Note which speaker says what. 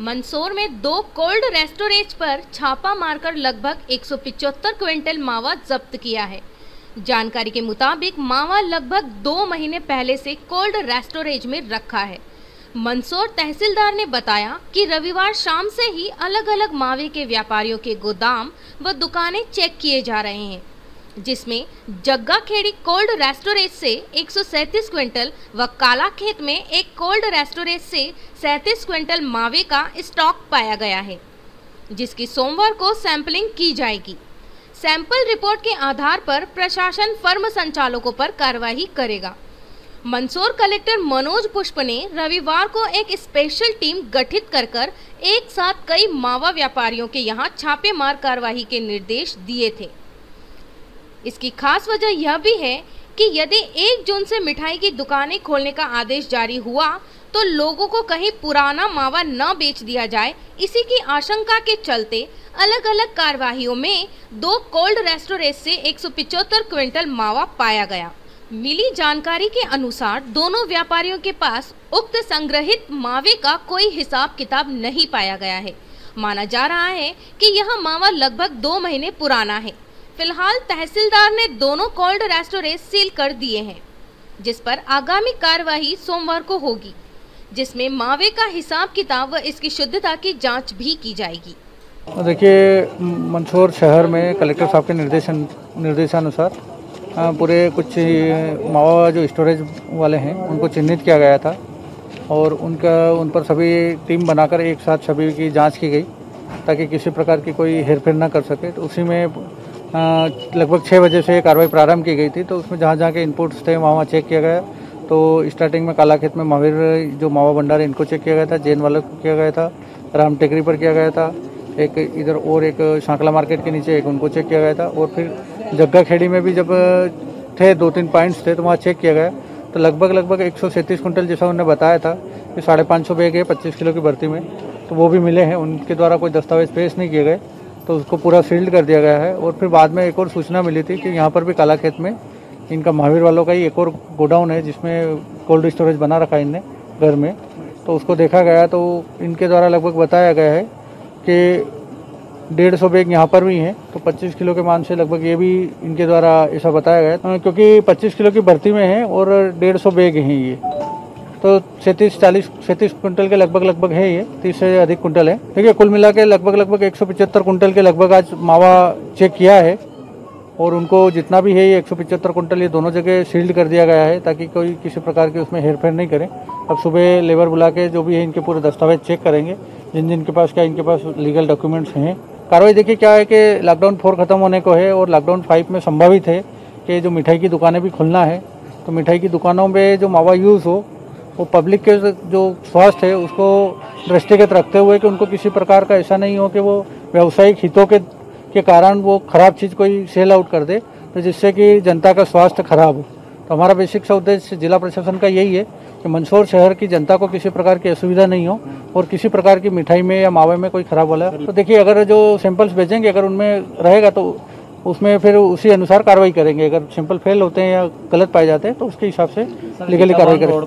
Speaker 1: मंदसौर में दो cold restaurant पर छापा मारकर लगभग 175 क्विंटल मावा जब्त किया है। जानकारी के मुताबिक मावा लगभग दो महीने पहले से कोल्ड रेस्टोरेंट में रखा है। मंदसौर तहसीलदार ने बताया कि रविवार शाम से ही अलग अलग मावे के व्यापारियों के गोदाम व दुकानें चेक किए जा रहे हैं। जिसमें जग्गा खेड़ी कोल्ड रेस्टोरेंट से एक क्विंटल व काला खेत में एक कोल्ड रेस्टोरेंट से सैतीस क्विंटल मावे का स्टॉक पाया गया है, जिसकी सोमवार को सैंपलिंग की जाएगी। सैंपल रिपोर्ट के आधार पर प्रशासन फर्म संचालकों पर कार्रवाई करेगा। मंदसौर कलेक्टर मनोज पुष्प ने रविवार को एक स्पेशल टीम गठित कर कर एक साथ कई मावा व्यापारियों के यहाँ छापेमार कार्रवाई के निर्देश दिए थे। इसकी खास वजह यह भी है कि यदि एक जून से मिठाई की दुकानें खोलने का आदेश जारी हुआ तो लोगों को कहीं पुराना मावा न बेच दिया जाए। इसी की आशंका के चलते अलग अलग कार्यवाहियों में दो कोल्ड रेस्टोरेंट से एक क्विंटल मावा पाया गया। मिली जानकारी के अनुसार दोनों व्यापारियों के पास उक्त संग्रहित मावे का कोई हिसाब किताब नहीं पाया गया है। माना जा रहा है कि यह मावा लगभग दो महीने पुराना है। फ़िलहाल तहसीलदार ने दोनों कोल्ड रेस्टोरेंट सील कर दिए हैं, जिस पर आगामी कार्यवाही सोमवार को होगी, जिसमें मावे का हिसाब किताब व इसकी शुद्धता की जाँच भी की जाएगी।
Speaker 2: देखिए, मंदसौर शहर में कलेक्टर साहब के निर्देशन, निर्देशानुसार पूरे कुछ मावा जो स्टोरेज वाले हैं, उनको चिन्हित किया गया था और उनका, उन पर सभी टीम बनाकर एक साथ सभी की जाँच की गई, ताकि किसी प्रकार की कोई हेरफेर ना कर सके। तो उसी में लगभग छः बजे से कार्रवाई प्रारंभ की गई थी तो उसमें जहाँ जहाँ के इनपुट्स थे, वहाँ वहाँ चेक किया गया। तो स्टार्टिंग में काला खेत में महावीर, जो मावा भंडार इनको चेक किया गया था, जैन वाले को किया गया था, राम टेकरी पर किया गया था, एक इधर और एक शांकला मार्केट के नीचे एक उनको चेक किया गया था, और फिर जग्गा खेड़ी में भी जब, थे दो तीन पॉइंट्स थे तो वहाँ चेक किया गया। तो लगभग लगभग एक कुंटल जैसा उन्होंने बताया था, कि साढ़े पाँच सौ बैग है, पच्चीस किलो की भर्ती में तो वो भी मिले हैं, उनके द्वारा कोई दस्तावेज़ पेश नहीं किए गए। तो उसको पूरा सील्ड कर दिया गया है और फिर बाद में एक और सूचना मिली थी कि यहाँ पर भी काला खेत में इनका महावीर वालों का ही एक और गोडाउन है जिसमें कोल्ड स्टोरेज बना रखा है इनने घर में। तो उसको देखा गया तो इनके द्वारा लगभग बताया गया है कि डेढ़ सौ बैग यहाँ पर भी हैं तो 25 किलो के मान से लगभग ये भी इनके द्वारा ऐसा बताया गया हाँ, क्योंकि 25 किलो की भर्ती में है और डेढ़ सौ बैग हैं ये। तो सैंतीस, चालीस, सैंतीस कुंटल के लगभग लगभग है ये, तीस से अधिक कुंटल है। देखिए, कुल मिला के लगभग लगभग एक कुंटल के लगभग आज मावा चेक किया है और उनको जितना भी है ये एक कुंटल ये दोनों जगह सील्ड कर दिया गया है ताकि कोई किसी प्रकार के उसमें हेरफेर नहीं करें। अब सुबह लेबर बुला के जो भी है इनके पूरे दस्तावेज़ चेक करेंगे, जिन जिनके पास क्या इनके पास लीगल डॉक्यूमेंट्स हैं। कार्रवाई देखिए क्या है कि लॉकडाउन फोर खत्म होने को है और लॉकडाउन फाइव में संभावित है कि जो मिठाई की दुकानें भी खुलना है तो मिठाई की दुकानों में जो मावा यूज़ हो वो पब्लिक के जो स्वास्थ्य है उसको दृष्टिगत रखते हुए कि उनको किसी प्रकार का ऐसा नहीं हो कि वो व्यावसायिक हितों के के कारण वो खराब चीज़ कोई सेल आउट कर दे तो जिससे कि जनता का स्वास्थ्य खराब हो। तो हमारा बेसिक सा उद्देश्य जिला प्रशासन का यही है कि मंदसौर शहर की जनता को किसी प्रकार की असुविधा नहीं हो और किसी प्रकार की मिठाई में या मावे में कोई खराब वाला तो देखिए अगर जो सैंपल्स भेजेंगे अगर उनमें रहेगा तो उसमें फिर उसी अनुसार कार्रवाई करेंगे। अगर सैंपल फेल होते हैं या गलत पाए जाते हैं तो उसके हिसाब से लीगली कार्रवाई करेंगे।